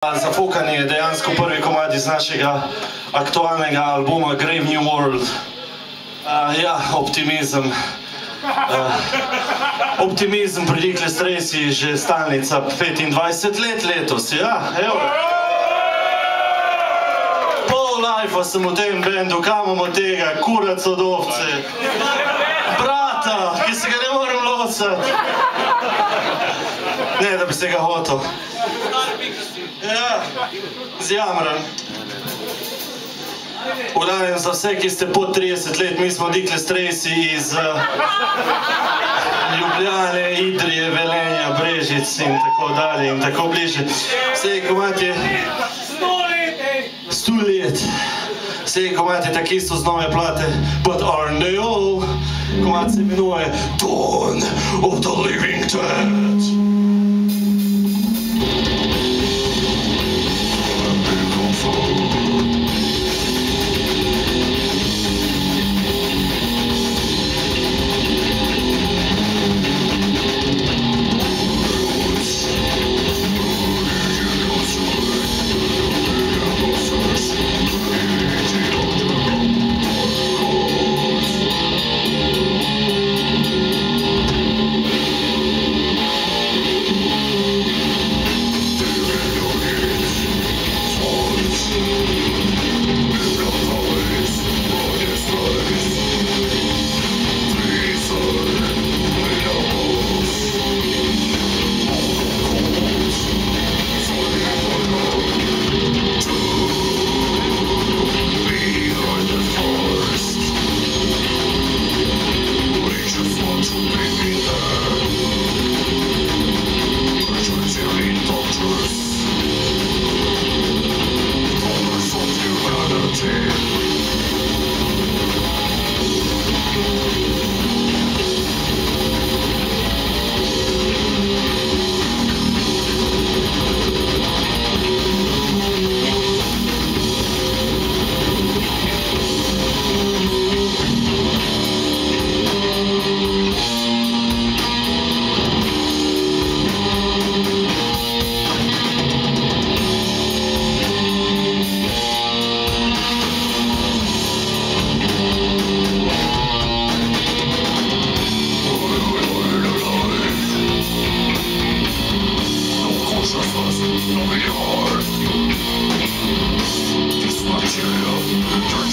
Zafukanje je dejansko prvi komad iz našega aktualnega albuma Grave New World. Uh, ja, optimizem. Uh, optimizem pri Dikle Stresi že stalnica 25 let letos, ja, evo. Pol life sem v tem bendu, kam imamo tega, kurac od ovce. Brata, ki se ga ne morem losati. Ne, da bi se ga hotel. Ja, zjamran. Udajem za vse, ki ste pod 30 let, mi smo Dikle Stresi iz uh, Ljubljane, Idrije, Velenja, Brežic in tako dalje in tako bliže. Vse, ko imate... Sto let. Vse, ko imate tako isto z nove plate, but aren't they all? Ko imate se imenuje Dawn of the Living Dead. you. materials.